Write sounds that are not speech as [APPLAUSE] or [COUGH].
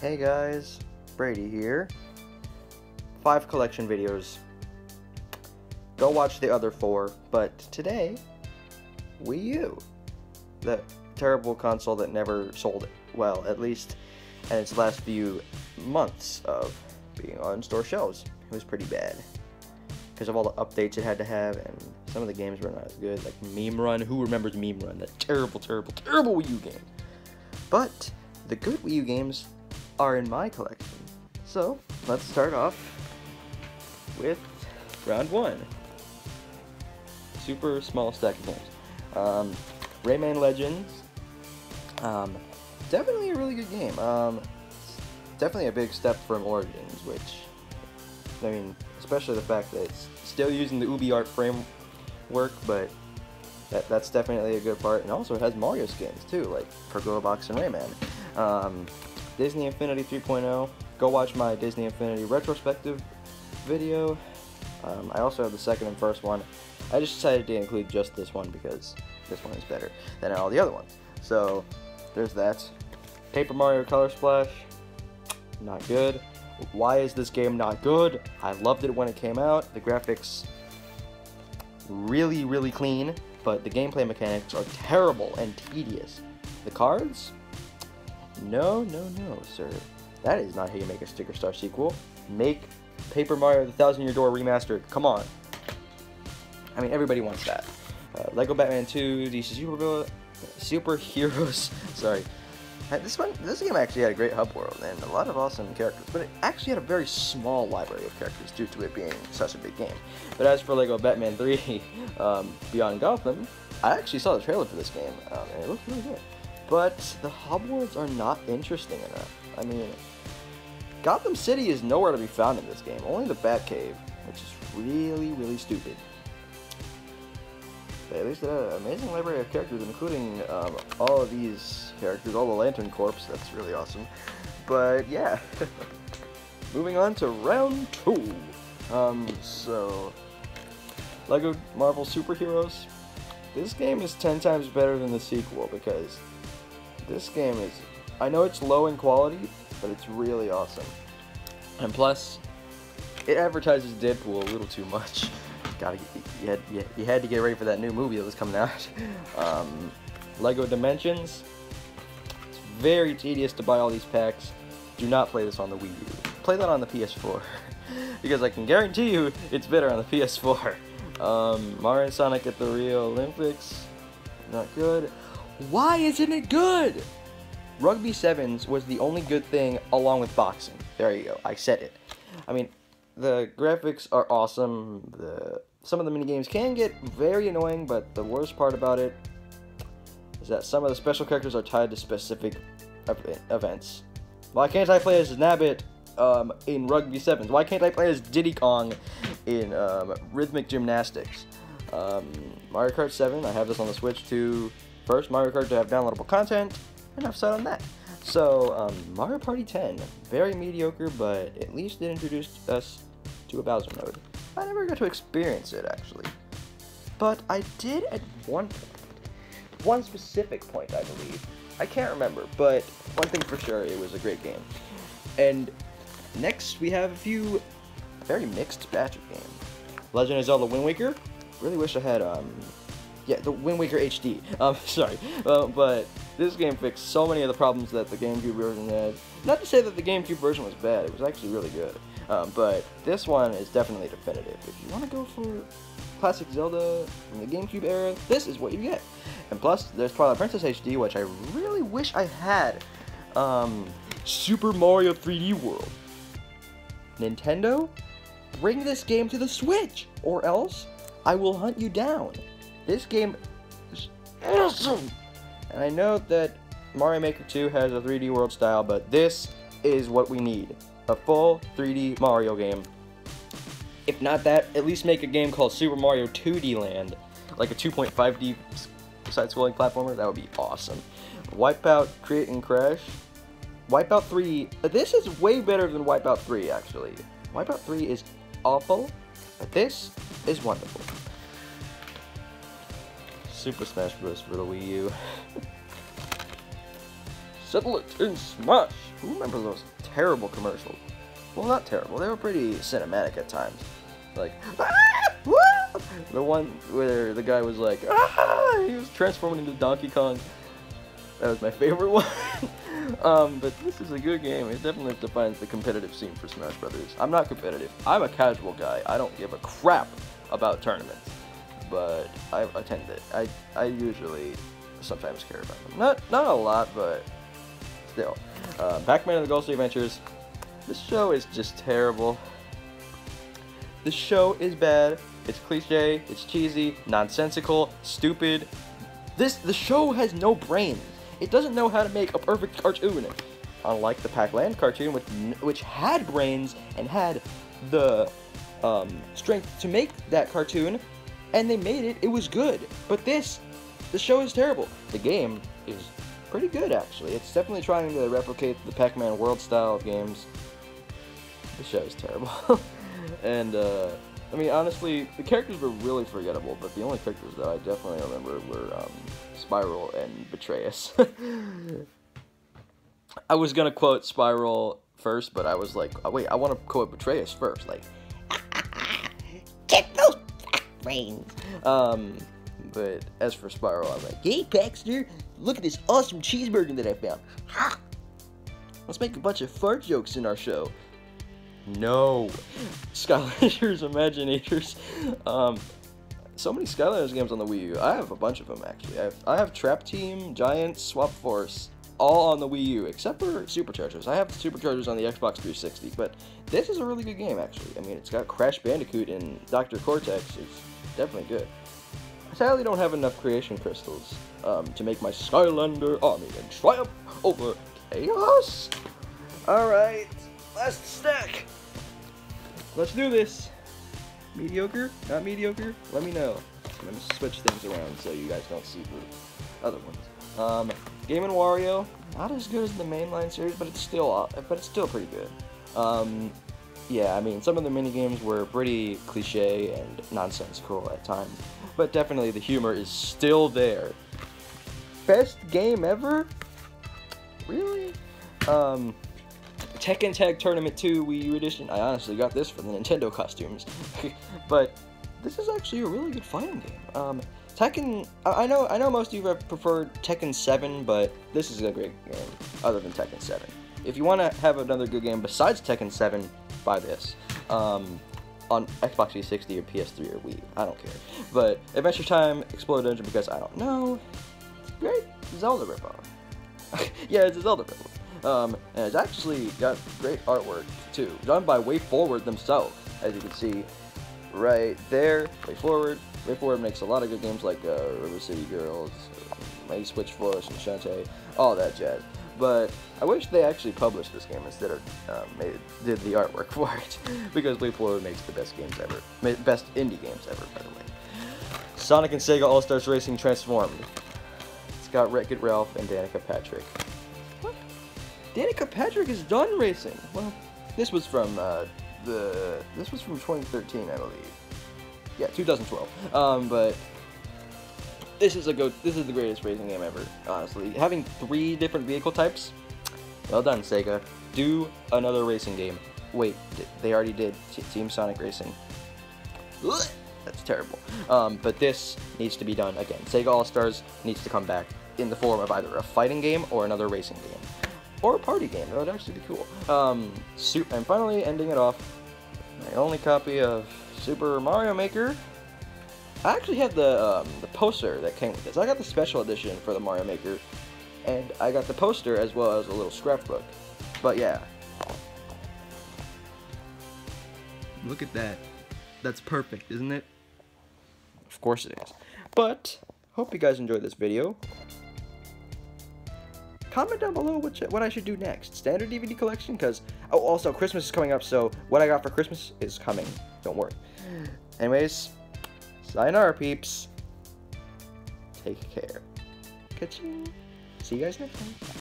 Hey guys, Brady here. Five collection videos. Go watch the other four, but today, Wii U. The terrible console that never sold well, at least in its last few months of being on store shelves. It was pretty bad. Because of all the updates it had to have, and some of the games were not as good, like Meme Run. Who remembers Meme Run? That terrible, terrible, terrible Wii U game. But the good Wii U games are in my collection. So let's start off with round one. Super small stack of games. Um, Rayman Legends. Um, definitely a really good game. Um, definitely a big step from Origins, which I mean, especially the fact that it's still using the UbiArt framework, but that, that's definitely a good part. And also, it has Mario skins too, like Pergola Box and Rayman. Um, Disney Infinity 3.0. Go watch my Disney Infinity retrospective video. Um, I also have the second and first one. I just decided to include just this one because this one is better than all the other ones. So there's that. Paper Mario Color Splash, not good. Why is this game not good? I loved it when it came out. The graphics really, really clean, but the gameplay mechanics are terrible and tedious. The cards? No, no, no, sir. That is not how you make a Sticker Star sequel. Make Paper Mario The Thousand Year Door remastered. Come on. I mean, everybody wants that. Uh, Lego Batman 2, DC Super Superheroes. [LAUGHS] Sorry. This one, this game actually had a great hub world and a lot of awesome characters, but it actually had a very small library of characters due to it being such a big game. But as for Lego Batman 3 [LAUGHS] um, Beyond Gotham, I actually saw the trailer for this game, um, and it looks really good. But the hub are not interesting enough. I mean, Gotham City is nowhere to be found in this game, only the Batcave, which is really, really stupid. But at least an amazing library of characters, including um, all of these characters, all the Lantern Corps, that's really awesome. But yeah, [LAUGHS] moving on to round two. Um, so, LEGO Marvel Superheroes. This game is 10 times better than the sequel because this game is, I know it's low in quality, but it's really awesome. And plus, it advertises Deadpool a little too much. [LAUGHS] Gotta you had, you had to get ready for that new movie that was coming out. [LAUGHS] Um, Lego Dimensions. It's very tedious to buy all these packs. Do not play this on the Wii U. Play that on the PS4. [LAUGHS] because I can guarantee you it's better on the PS4. Um, Mario and Sonic at the Rio Olympics. Not good. Why isn't it good? Rugby Sevens was the only good thing along with boxing. There you go. I said it. I mean, the graphics are awesome. The some of the mini games can get very annoying, but the worst part about it is that some of the special characters are tied to specific events. Why can't I play as Nabbit um, in Rugby Sevens? Why can't I play as Diddy Kong in um, Rhythmic Gymnastics? Um, Mario Kart 7, I have this on the Switch to first Mario Kart to have downloadable content, and I've said on that. So, um, Mario Party 10, very mediocre, but at least it introduced us to a Bowser mode. I never got to experience it, actually. But I did at one point. One specific point, I believe. I can't remember, but one thing for sure, it was a great game. And next, we have a few very mixed batch of games. Legend of Zelda Wind Waker. Really wish I had, um, yeah, the Wind Waker HD. Um, [LAUGHS] sorry, uh, but this game fixed so many of the problems that the GameCube version had. Not to say that the GameCube version was bad, it was actually really good. Um, but this one is definitely definitive. If you want to go for classic Zelda from the GameCube era, this is what you get. And plus, there's Twilight Princess HD, which I really wish I had. Um, Super Mario 3D World. Nintendo, bring this game to the Switch, or else I will hunt you down. This game is awesome! And I know that Mario Maker 2 has a 3D world style, but this is what we need a full 3D Mario game. If not that, at least make a game called Super Mario 2D Land, like a 2.5D side-scrolling platformer. That would be awesome. Wipeout, Create and Crash. Wipeout 3, this is way better than Wipeout 3, actually. Wipeout 3 is awful, but this is wonderful. Super Smash Bros. for the Wii U. [LAUGHS] Settle it in Smash. Who remembers those terrible commercials? Well, not terrible. They were pretty cinematic at times. Like, ah, [LAUGHS] the one where the guy was like, ah, [LAUGHS] he was transforming into Donkey Kong. That was my favorite one. um, but this is a good game. It definitely defines the competitive scene for Smash Brothers. I'm not competitive. I'm a casual guy. I don't give a crap about tournaments. But I attend it. I, I usually sometimes care about them. Not not a lot, but still. Uh, Pac-Man and the Ghostly Adventures. This show is just terrible. This show is bad. It's cliche. It's cheesy. Nonsensical. Stupid. This the show has no brain. It doesn't know how to make a perfect cartoon. Unlike the Pac-Land cartoon, which which had brains and had the um, strength to make that cartoon, and they made it. It was good. But this, the show is terrible. The game is pretty good actually. It's definitely trying to replicate the Pac-Man world style of games. The show is terrible. [LAUGHS] and uh, I mean, honestly, the characters were really forgettable. But the only characters that I definitely remember were um, Spiral and Betrayus. [LAUGHS] I was gonna quote Spiral first, but I was like, oh, wait, I want to quote Betrayus first. Like, Um, but as for Spiral, I'm like, hey Paxter, look at this awesome cheeseburger that I found. Let's make a bunch of fart jokes in our show. No. [LAUGHS] Skylanders Imaginators. Um, so many Skylanders games on the Wii U. I have a bunch of them actually. I have, I have Trap Team, Giant, Swap Force, all on the Wii U, except for Superchargers. I have Superchargers on the Xbox 360, but this is a really good game actually. I mean, it's got Crash Bandicoot and Dr. Cortex. It's definitely good. I sadly don't have enough creation crystals um, to make my Skylander army and triumph over chaos. Alright, last stack. Let's do this. Mediocre? Not mediocre? Let me know. I'm gonna switch things around so you guys don't see the other ones. Um, Game and Wario, not as good as the mainline series, but it's still uh, but it's still pretty good. Um, yeah, I mean, some of the mini games were pretty cliche and nonsensical at times, but definitely the humor is still there. Best game ever? Really? Um, Tekken Tag Tournament 2 Wii U Edition. I honestly got this for the Nintendo costumes, [LAUGHS] but this is actually a really good fighting game. Um, Tekken, I know, I know most of you have preferred Tekken 7, but this is a great game, other than Tekken 7. If you want to have another good game besides Tekken 7, buy this. Um, on Xbox 360 or PS3 or Wii, I don't care. But Adventure Time, Explore Dungeon, because I don't know. Great Zelda ripoff. [LAUGHS] yeah, it's a Zelda ripoff. Um, and it's actually got great artwork too, done by WayForward themselves, as you can see right there. WayForward. Way Forward makes a lot of good games like uh, River City Girls, Lady Switchfoot, and Shantae, all that jazz. But I wish they actually published this game instead of um, made, did the artwork [LAUGHS] for it, because WayForward makes the best games ever, best indie games ever, by the way. Sonic and Sega All Stars Racing Transformed. It's got Wreck-It Ralph and Danica Patrick. Danica Patrick is done racing. Well, this was from uh, the this was from 2013, I believe. Yeah, 2012. Um, but this is a go. This is the greatest racing game ever. Honestly, having three different vehicle types. Well done, Sega. Do another racing game. Wait, they already did Team Sonic Racing. That's terrible. Um, but this needs to be done again. Sega All Stars needs to come back in the form of either a fighting game or another racing game or a party game. That would actually be cool. Um, and finally, ending it off, my only copy of Super Mario Maker. I actually had the um, the poster that came with this. I got the special edition for the Mario Maker, and I got the poster as well as a little scrapbook. But yeah. Look at that. That's perfect, isn't it? Of course it is. But, hope you guys enjoyed this video comment down below what, what I should do next. Standard DVD collection? Because, oh, also, Christmas is coming up, so what I got for Christmas is coming. Don't worry. Anyways, sayonara, peeps. Take care. Catch you. See you guys next time.